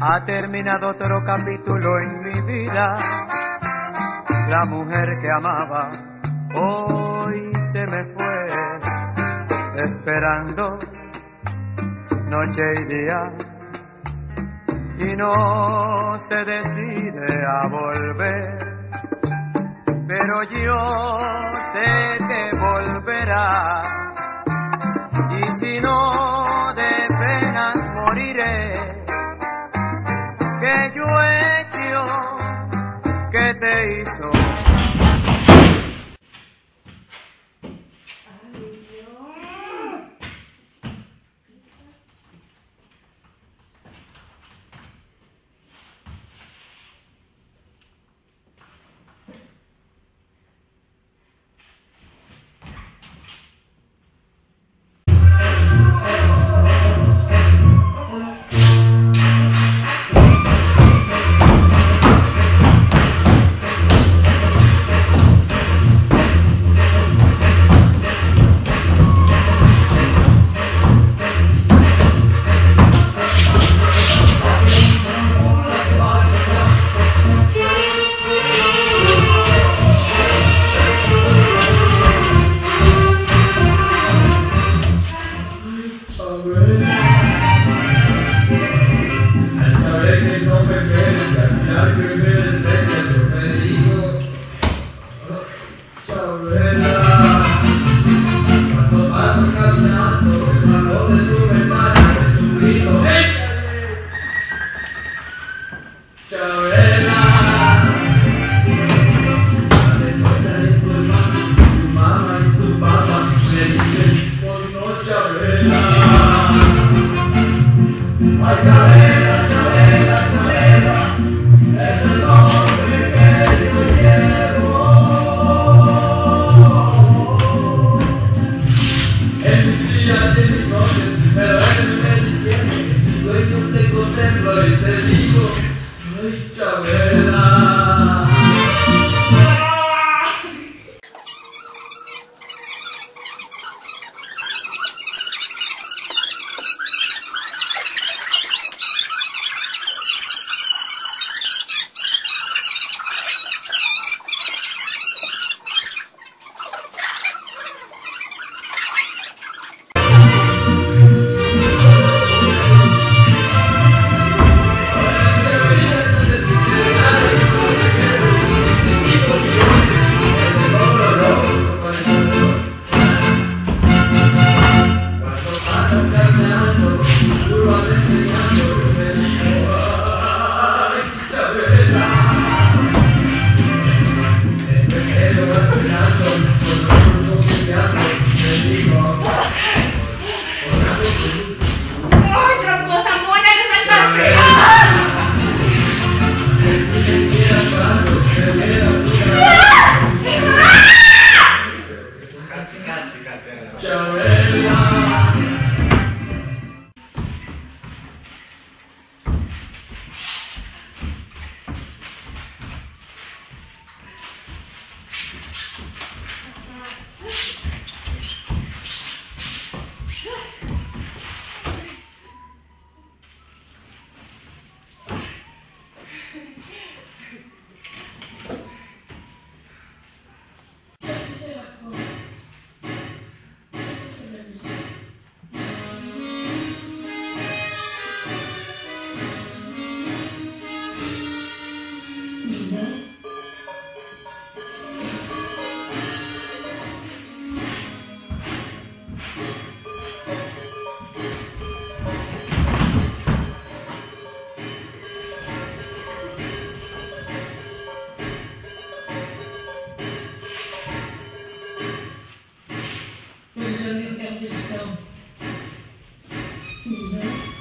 Ha terminado otro capítulo en mi vida. La mujer que amaba hoy se me fue, esperando noche y día. Y no se decide a volver, pero yo sé que volverá beso praise. emotions. Thank you.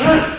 Huh?